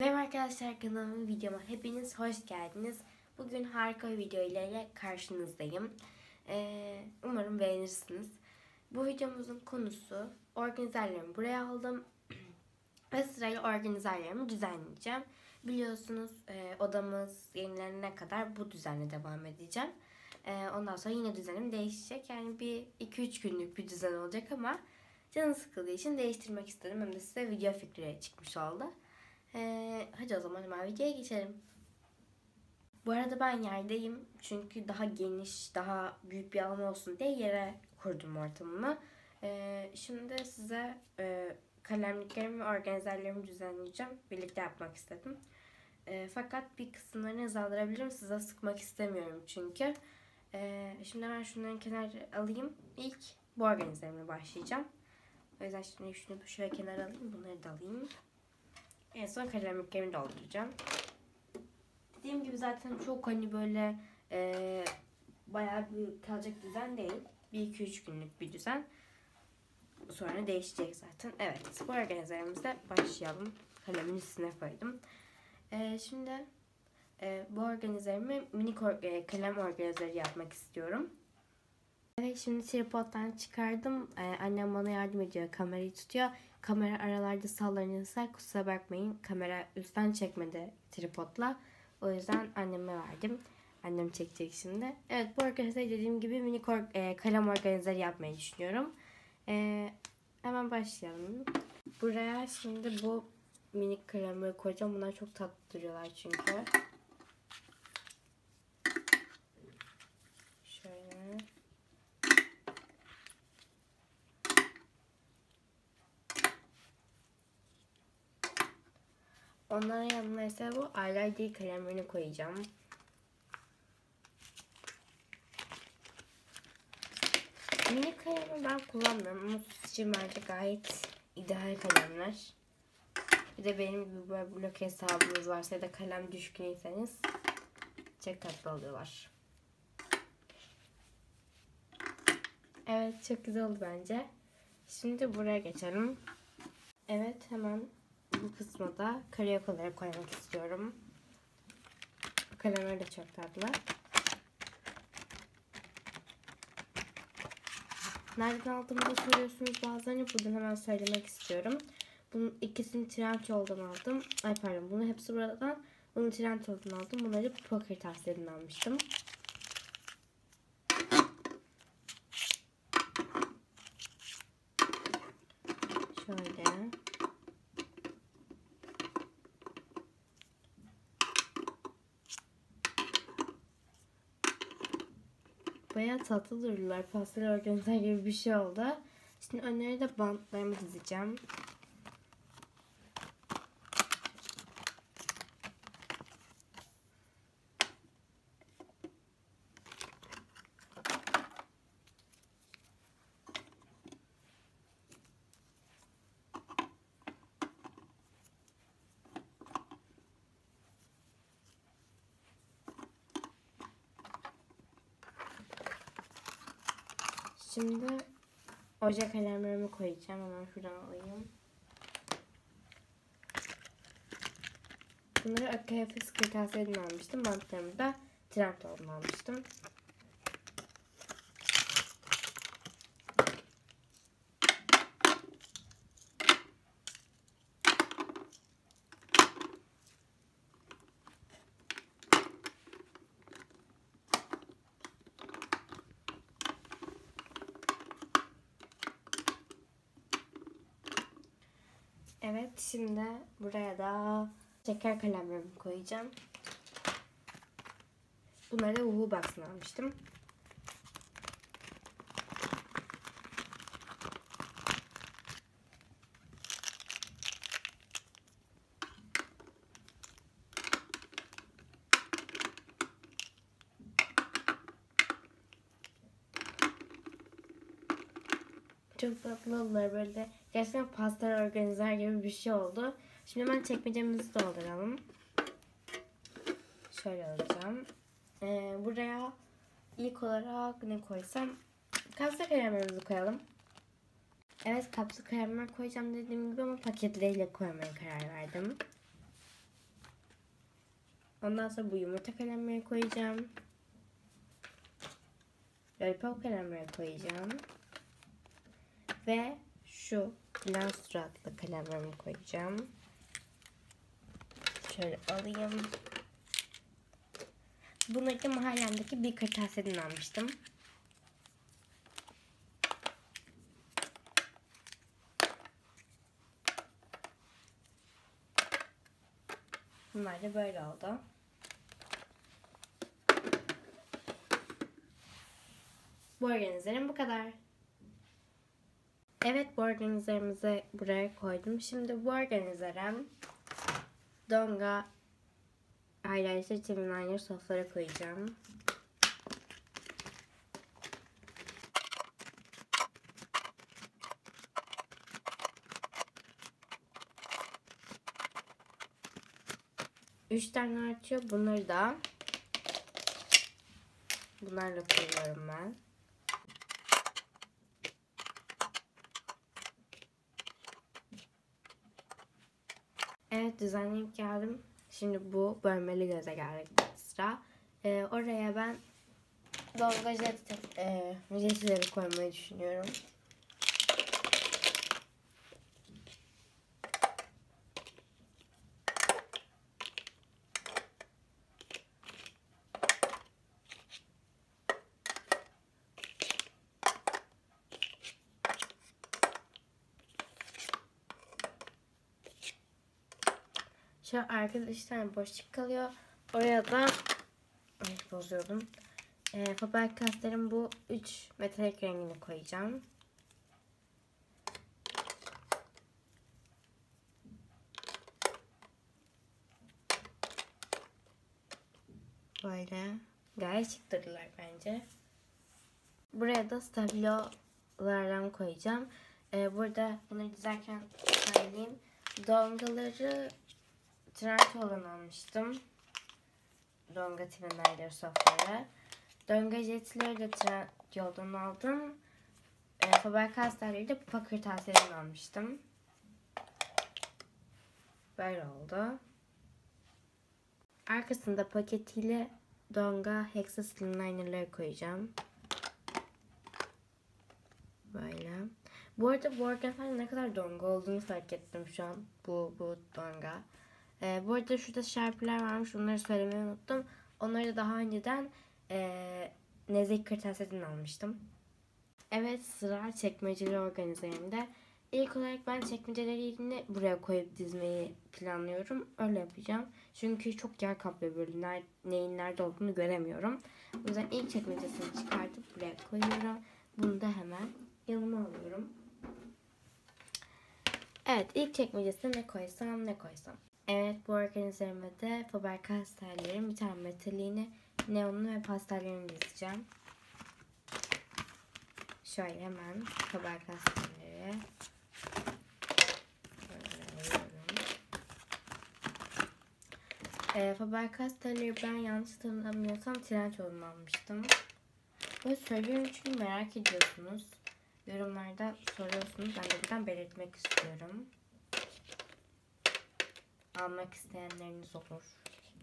Merhaba arkadaşlar kanalıma videoma hepiniz hoş geldiniz. Bugün harika bir video ile karşınızdayım. Ee, umarım beğenirsiniz. Bu videomuzun konusu organizerlerimi buraya aldım. Ve sırayla organizerlerimi düzenleyeceğim. Biliyorsunuz e, odamız yenilenene kadar bu düzenle devam edeceğim. E, ondan sonra yine düzenim değişecek. Yani bir 2-3 günlük bir düzen olacak ama canım sıkıldığı için değiştirmek istedim. Hem de size video fikri çıkmış oldu. Ee, hadi o zaman hemen geçelim. Bu arada ben yerdeyim çünkü daha geniş, daha büyük bir alan olsun diye yere kurdum ortamımı. Ee, şimdi size e, kalemliklerimi ve organizerlerimi düzenleyeceğim. Birlikte yapmak istedim. Ee, fakat bir kısımlarını hızlandırabilirim. Size sıkmak istemiyorum çünkü. Ee, şimdi hemen şunların kenara alayım. İlk bu organizerime başlayacağım. O yüzden şimdi şunu şöyle kenara alayım. Bunları da alayım. En son kalemliklerimi dolduracağım. Dediğim gibi zaten çok hani böyle e, bayağı bir kalacak düzen değil. 1-2-3 günlük bir düzen. Sonra değişecek zaten. Evet bu organizerimizde başlayalım. Kalemin üstüne koydum. E, şimdi e, bu organizerimi mini e, kalem organizeri yapmak istiyorum. Evet şimdi tripoddan çıkardım. Ee, annem bana yardım ediyor. Kamerayı tutuyor. Kamera aralarda sallanırsa kusura bakmayın. Kamera üstten çekmedi tripodla. O yüzden anneme verdim. Annem çekecek şimdi. Evet bu arkadaşlar dediğim gibi mini e, kalem organizeri yapmayı düşünüyorum. E, hemen başlayalım. Buraya şimdi bu minik kalemleri koyacağım. Bunlar çok tatlı duruyorlar çünkü. Şöyle. Onların yanına ise bu eyeliner kalemlerini koyacağım. Mini kalemi ben kullanmıyorum ama süs için bence gayet ideal kalemler. Bir de benim gibi böyle blok hesabınız varsa ya da kalem düşkünüyseniz çok tatlı oluyorlar. Evet çok güzel oldu bence. Şimdi buraya geçelim. Evet hemen bu kısmı da karayak olarak koymak istiyorum. Kalemler de çok tatlı. Nereden aldığımı da soruyorsunuz bazılarını. Buradan hemen söylemek istiyorum. Bunun ikisini Trendyol'dan aldım. Ay pardon bunu hepsi buradan. Bunu Trendyol'dan aldım. Bunları Poker tavsiyeden almıştım. Şöyle. Bayağı tatlı dururlar. Pastel organizer gibi bir şey oldu. Şimdi önleri de bantlarımı dizeceğim. Şimdi oje kalemlerimi koyacağım. Hemen şuradan alayım. Bunları AKF kırtasiyeden almıştım. Bantlarımı da Trendyol'dan almıştım. Evet şimdi buraya da şeker kalemlerimi koyacağım. Bunları da Uhu Box'tan almıştım. Çok tatlı oldular böyle. Gerçekten pastel organizer gibi bir şey oldu. Şimdi hemen çekmecemizi dolduralım. Şöyle alacağım. Ee, buraya ilk olarak ne koysam? Kapsül kalemlerimizi koyalım. Evet kapsül kalemler koyacağım dediğim gibi ama paketleriyle koymaya karar verdim. Ondan sonra bu yumurta kalemleri koyacağım. Lollipop kalemleri koyacağım. Ve şu plan suratlı kalemlerimi koyacağım. Şöyle alayım. Bunları da mahallemdeki bir kırtasiyeden almıştım. Bunlar da böyle oldu. Bu organizerim bu kadar. Evet bu organizerimizi buraya koydum. Şimdi bu organizerem Donga Highlighter Timliner soflara koyacağım. Üç tane artıyor. Bunları da bunlarla koyuyorum ben. Düzenleyip geldim. Şimdi bu bölmeli göze geldik sıra. Ee, oraya ben dolga jet, e, jetleri koymayı düşünüyorum. Şu arkada iki tane boşluk kalıyor. Oraya da Ay, bozuyordum. E, Faber Castell'in bu üç metalik rengini koyacağım. Böyle. Gayet şık durdular bence. Buraya da stabilolardan koyacağım. Ee, burada bunları dizerken söyleyeyim. Dongaları trend olan almıştım. Donga Twinlider softları. Donga jetleri de trend yoldan aldım. E, Faber Castell'leri de Pupa kırtasiyeden almıştım. Böyle oldu. Arkasında paketiyle Donga Hexa Slimliner'ları koyacağım. Böyle. Bu arada bu organizasyon ne kadar donga olduğunu fark ettim şu an. Bu, bu donga. Ee, bu arada şurada şarpılar varmış. Onları söylemeyi unuttum. Onları da daha önceden e, Nezik Kırtasiye'den almıştım. Evet sıra çekmeceli organizerimde. İlk olarak ben çekmeceleri yine buraya koyup dizmeyi planlıyorum. Öyle yapacağım. Çünkü çok yer kaplıyor böyle ner, neyin nerede olduğunu göremiyorum. O yüzden ilk çekmecesini çıkartıp buraya koyuyorum. Bunu da hemen yanıma alıyorum. Evet ilk çekmecesine ne koysam ne koysam. Evet bu organizerime de Faber Castell'lerin bir tane metaliğini, neonlu ve pastellerini dizeceğim. Şöyle hemen Faber Castell'leri e, Faber Castell'leri ben yanlış hatırlamıyorsam Trendyol'dan almıştım. Böyle söylüyorum çünkü merak ediyorsunuz. Yorumlarda soruyorsunuz. Ben de buradan belirtmek istiyorum. Almak isteyenleriniz olur.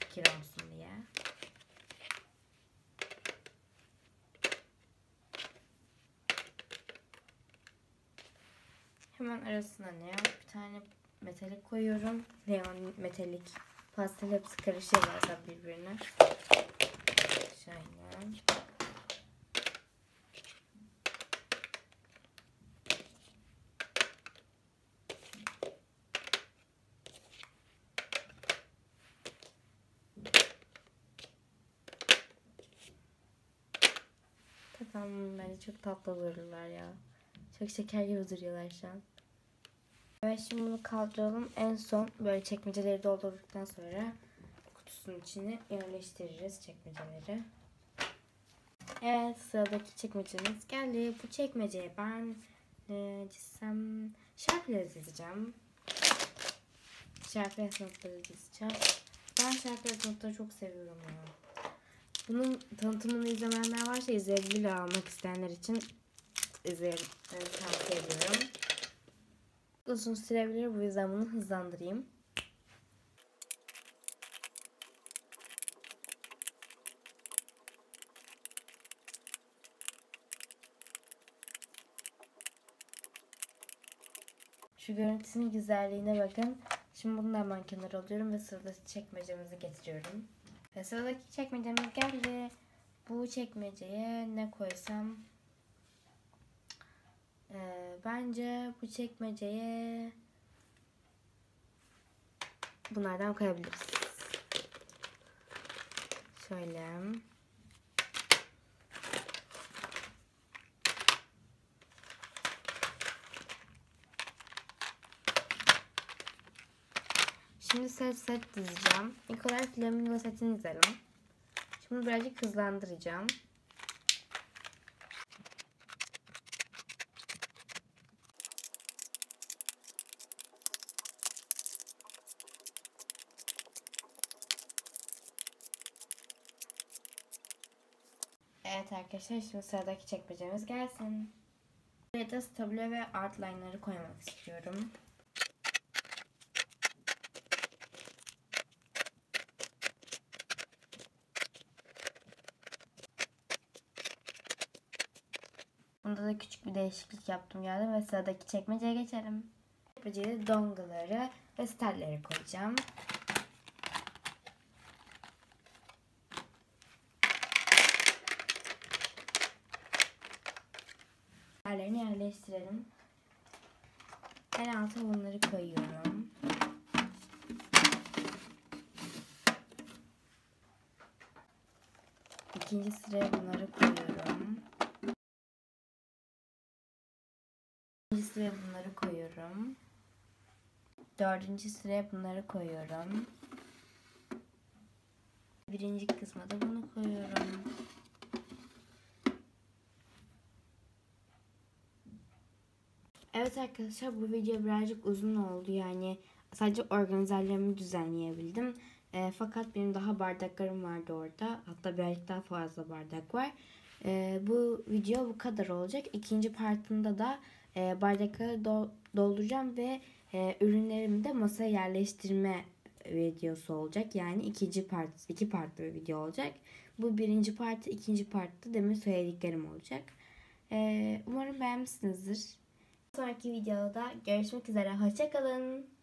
Fikir olsun diye. Hemen arasına neon bir tane metalik koyuyorum. Neon metalik pastel hepsi karışıyor zaten birbirine. Şöyle. Tamam bence çok tatlı dururlar ya. Çok şeker gibi duruyorlar şu an. Evet şimdi bunu kaldıralım. En son böyle çekmeceleri doldurduktan sonra kutusunun içine yerleştiririz çekmeceleri. Evet sıradaki çekmecemiz geldi. Bu çekmeceye ben ne çizsem şarkıları dizeceğim. Şarkıları notları dizeceğim. Ben şarkıları notları çok seviyorum ya. Bunun tanıtımını izlemeyenler varsa izleyebilir almak isteyenler için izleyelim. Tavsiye ediyorum. Uzun sürebilir bu yüzden bunu hızlandırayım. Şu görüntüsünün güzelliğine bakın. Şimdi bunu hemen kenara alıyorum ve sıradaki çekmecemizi getiriyorum. Ve sıradaki çekmecemiz geldi. Bu çekmeceye ne koysam? Ee, bence bu çekmeceye bunlardan koyabiliriz. Şöyle. Şimdi set set dizeceğim. İlk olarak flamingo setini dizelim. Şimdi birazcık hızlandıracağım. Evet arkadaşlar şimdi sıradaki çekmecemiz gelsin. Buraya da tablo ve outline'ları koymak istiyorum. Bunda da küçük bir değişiklik yaptım geldim ve sıradaki çekmeceye geçelim. Çekmeceye de dongle'ları ve sterleri koyacağım. Yerlerini yerleştirelim. En alta bunları koyuyorum. İkinci sıraya bunları koyuyorum. Koyuyorum. Dördüncü sıraya bunları koyuyorum. Birinci kısma da bunu koyuyorum. Evet arkadaşlar bu video birazcık uzun oldu yani sadece organizerlerimi düzenleyebildim. E, fakat benim daha bardaklarım vardı orada. Hatta birazcık daha fazla bardak var. E, bu video bu kadar olacak. İkinci partında da e, bardakları do- dolduracağım ve e, ürünlerimi de masaya yerleştirme videosu olacak. Yani ikinci part, iki partlı bir video olacak. Bu birinci partı, ikinci partta demin söylediklerim olacak. E, umarım beğenmişsinizdir. Sonraki videoda görüşmek üzere. Hoşçakalın.